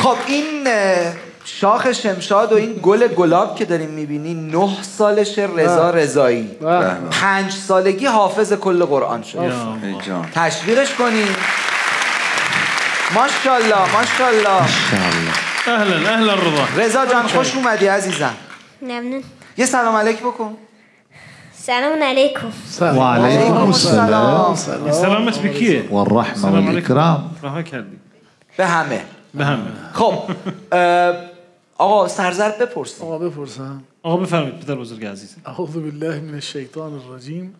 خب این شاخ شمشاد و این گل گلاب که داریم می‌بینی نه سالشه رضا رضایی. بله. پنج سالگی حافظ کل قرآن شد. تشویقش کنیم ماشاءالله ماشاءالله. اهلا اهلا رضا رضا جان خوش اومدی عزیزم. ممنون. یه سلام علیک بکن. سلام علیکم. وعليكم السلام. سلامت به کیه؟ والرحمة سلام علیکم. والإكرام رها کردی به همه. به همه خب آه، آقا سرزر بپرسیم آقا بپرسم. آقا بفرمایید پدر بزرگ عزیز. أعوذ بالله من الشيطان الرجيم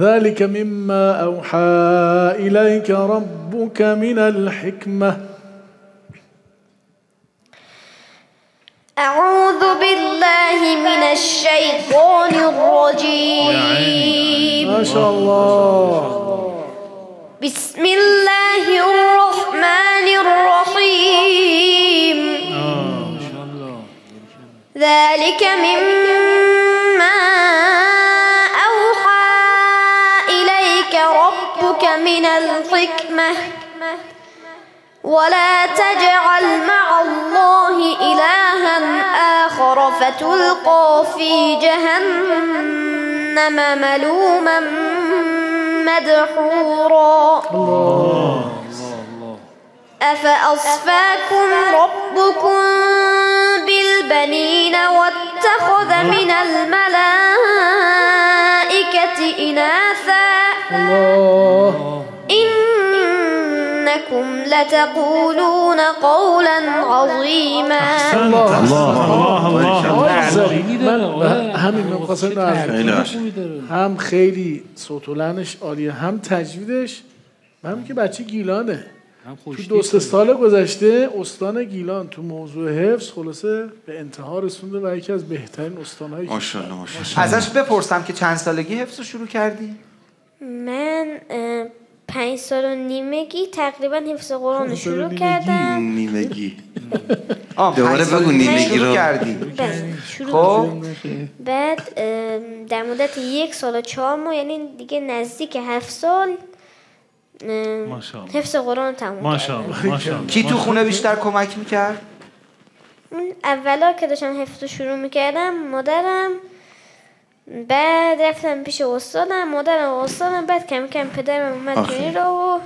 ذلك مما أوحى إليك ربك من الحكمة أعوذ بالله من الشيطان الرجيم ما شاء الله. بسم الله ذلك مما أوحى إليك ربك من الحكمة. ولا تجعل مع الله إلها آخر فتلقى في جهنم ملوما مدحورا. أفأصفاكم ربكم من الملائكة إناثا. الله. إنكم لتقولون قولا عظيما. الله. الله. الله. من همین کنم. خیلی قشنگ. هم خیلی صوت و لحنش عالیه هم تجویدش. هم که بچه گیلانه. تو دو سه سال گذشته استان گیلان تو موضوع حفظ خلاصه به انتها رسونده و یکی از بهترین استانهایی که ماشاءالله ماشاءالله. ازش بپرسم که چند سالگی حفظ رو شروع کردی؟ من پنج سال و نیمگی تقریبا حفظ قرآن رو پنج سال و شروع نیمگی؟ کردم. نیمگی. آه، دوباره بگو نیمگی شروع رو. کردی. خب بعد در مدت یک سال و چهار ماه یعنی دیگه نزدیک هفت سال. حفظ قرآن تموم ماشاءالله ماشاءالله. کی تو خونه بیشتر کمک می‌کرد؟ اون اولا که داشتم حفظ رو شروع می‌کردم مادرم بعد رفتم پیش استادم مادرم و استادم بعد کم کم پدرم اومد تو این رو و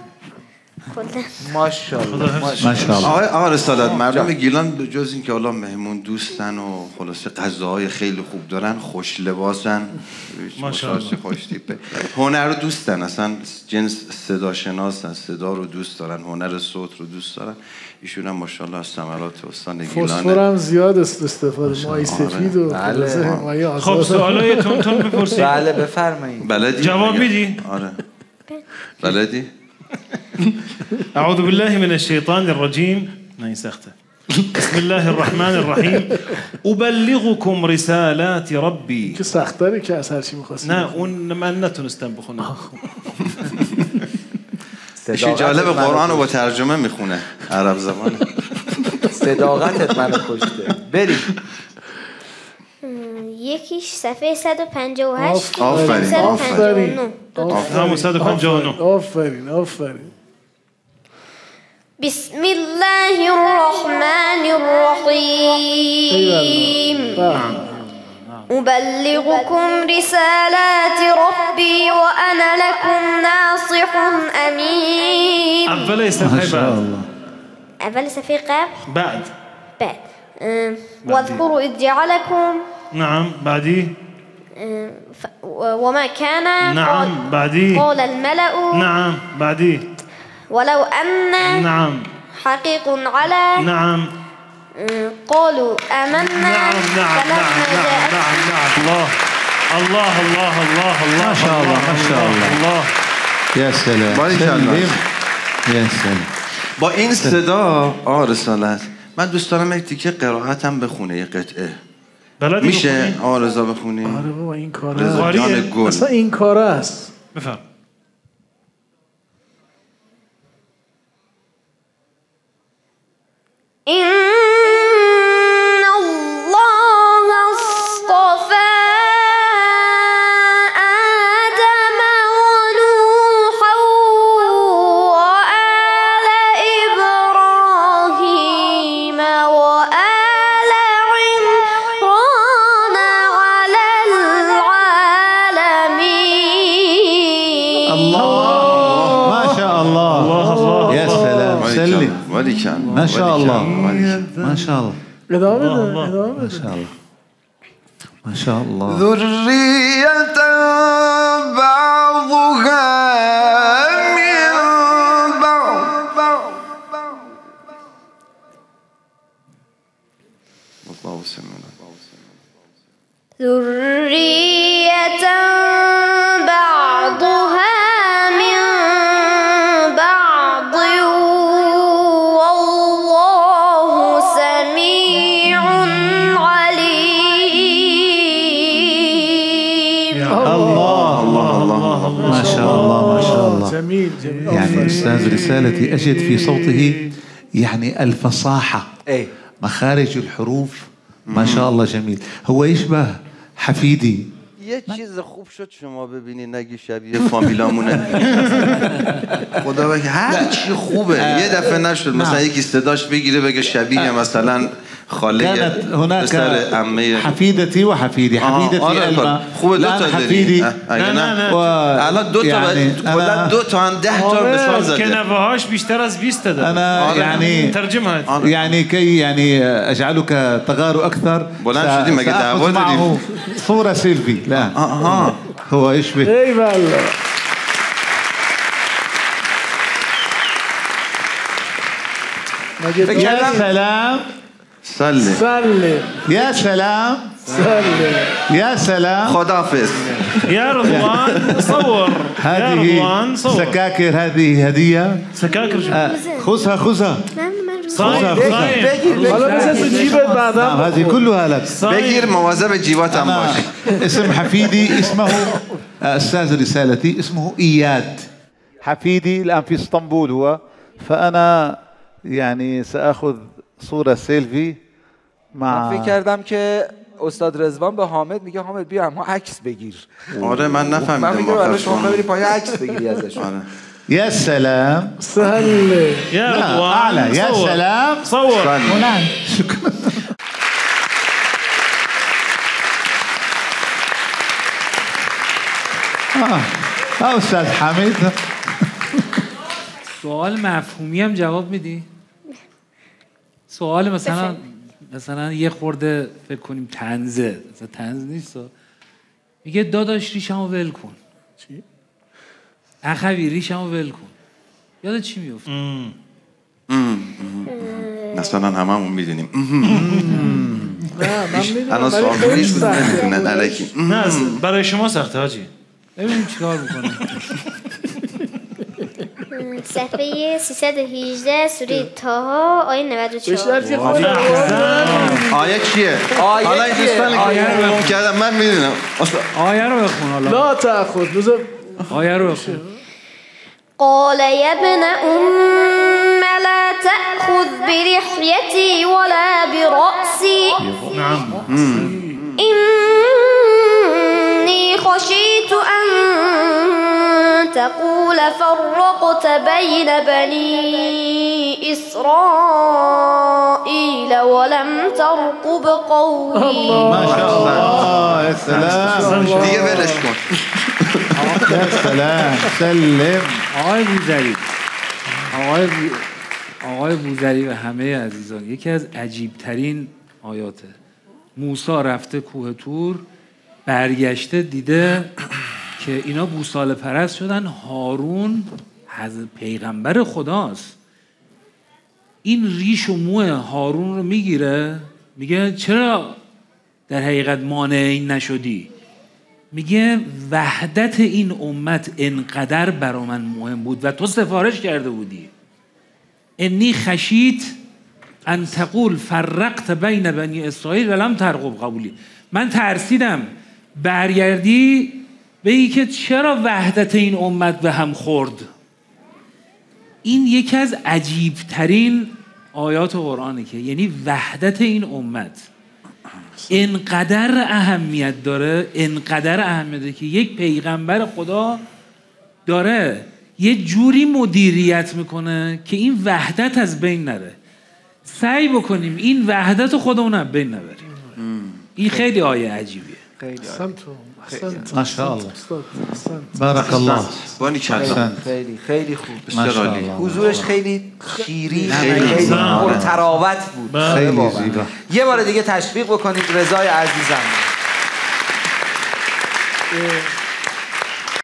ماشاءالله. ما شاء الله آقای آقا رسالت مردم گیلان به جز اینکه حالا مهمون دوستن و خلاصه غذاهای خیلی خوب دارن خوش لباسن. ماشاءالله. ماشاءالله خوش تیپه. هنر رو دوستن اصلا جنس صدا شناسن صدا رو دوست دارن. هنر صوت رو دوست دارن. ایشون هم ماشاءالله از ثمرات استان فسفر گیلانه هم زیاد است استفاده. مای سفید و بله. خلاصه مایه خب سوالای تون تون بپرسید. بله بفرمایید. بلدی؟ جواب میدی؟ آره. بلدی؟ أعوذ بالله من الشيطان الرجيم. ناين سخته بسم الله الرحمن الرحيم. أبلغكم رسالات ربي. که سختره که از هر چی می‌خواستی نه اون من نتونستم بخونم. جالب قرآن رو با ترجمه می‌خونه. عرب زبان. صداقتت منو کشته. بریم. یکیش صفحه 158 آفرین. 159 همون 159 آفرین. آفرین. بسم الله الرحمن الرحيم. أبلغكم رسالات ربي وأنا لكم ناصح أمين. صفحة شاء بعد صفحة قبل بعد. بعد. واذكروا إذ جعلكم. نعم بعديه وما كان نعم بعديه قال الملأ. نعم بعديه ولو أن نعم حقيق على نعم قالوا آمنا نعم نعم نعم نعم نعم نعم الله الله الله الله الله ما شاء الله، ما شاء الله. الله يا سلام بارك الله. سلم يا سلام با این صدا آه رسالت من دوست دارم یک تیکه قرائتم بخونه یه قطعه بلدی میشه؟ آه رضا بخونی آره بابا این کاره رضا قاریه؟ جان گل أصلا این کاره است بفهم إن الله اصطفى آدم ونوحا وآل إبراهيم وآل عمران على العالمين الله. کن ما شاء الله. ما شاء الله. ما شاء الله. ما شاء الله. ذرية بعضها من بعض. الله ذرية يعني أستاذ رسالتي أجد في صوته يعني الفصاحة. ای مخارج الحروف. ما شاء الله جميل. هو يشبه حفيدي. یه چیز خوب شد شما ببینی نگی شبیه فامیلامونه. خدا بگه هر چی خوبه. یه دفعه نشد مثلا یکی صداش بگیره بگه شبیه مثلا خاله پسر عمه. حفيدتي وحفيدي آه، حفيدتي آره، ألما خوبه دو تا حفيدي الان دو تا باید- کلا دو تا هم ده تا مثال از زده. کنوهاش بیشتر از 20 داره. أنا آره. يعني ترجمه آره. يعني كي يعني اجعلك تغار اكثر بلند شدی، مگه دعوا داریم؟ صوره سيلفي لا. آها. هو يشبه ای والله مگه يا؟ سلام. سله سله يا سلام. سله يا سلام. خدافز يا رضوان صور. يا هذه رضوان صور. سكاكر هذه هدية. سكاكر شو؟ آه، خذها خذها. من من. صايم بگیر حالا بزن تو جیبت نعم بعدا هذه كلها لك بگیر مواظب جیبات هم أنا باش. اسم حفيدي اسمه استاذ رسالتي اسمه اياد حفيدي الان في اسطنبول هو. فانا يعني ساخذ صوره سيلفي من فکر مع کردم که استاد رزوان به حامد میگه حامد بیا ما عکس بگیر. آره من من نفهمیدم میگم برای شما. ببری پای عکس بگیری ازش. آره. يا سلام سله يا رضوان أعلى. يا صور. سلام. صور. هناك شكرا آه. آه استاذ حميد سوال مفهومی هم جواب میدی؟ سوال مثلا مثلا یه خورده فکر کنیم تنزه مثلا تنز نیست میگه داداش ریشمو ول کن چی؟ اخوی ریشمو ول کن. یاد چی میفته؟ مثلا هممون می‌دونیم. نه من می‌دونم الان سوال کنیش بود. نمی‌دونن علکی. نه برای شما سخته حاجی ببینیم چیکار می‌کنه صفحه 318 سوره تاها آیه 94 بشرط که خود آیه چیه؟ آیه حالا این که آیه رو کردم من می‌دونم. آیه رو بخون حالا. لا تأخذ بذار آیه رو بخون. قال يا ابن أم لا تأخذ بلحيتي ولا برأسي. نعم. إني خشيت أن تقول فرقت بين بني إسرائيل ولم ترقب قولي ما شاء الله. يا سلام. کن سلام سلم آقای بوزری آقای. آقای بوزری و همه عزیزان. یکی از عجیبترین آیاته. موسا رفته کوه تور برگشته دیده که اینا گوساله پرست شدن. هارون حضرت پیغمبر خداست. این ریش و موه هارون رو می‌گیره. میگه چرا در حقیقت مانع این نشدی؟ میگه وحدت این امت انقدر برا من مهم بود و تو سفارش کرده بودی. انی خشیت ان تقول فرقت بین بنی اسرائیل ولم ترقب قبولی. من ترسیدم برگردی بگی که چرا وحدت این امت به هم خورد؟ این یکی از عجیب ترین آیات قرآنه که یعنی وحدت این امت. انقدر اهمیت داره انقدر اهمیت داره که یک پیغمبر خدا داره یه جوری مدیریت می‌کنه که این وحدت از بین نره. سعی بکنیم این وحدت خودمون از بین نبریم. این خیلی آیه عجیبیه. خیلی اصلا تو احسنت. ماشاءالله. استاد احسنت. بارك الله بانی خیلی خیلی خوب بسیار. حضورش خیلی شیرین خیلی. پر تراوت بود بله. خیلی. زیبا یه بار دیگه تشویق بکنید رضای عزیزم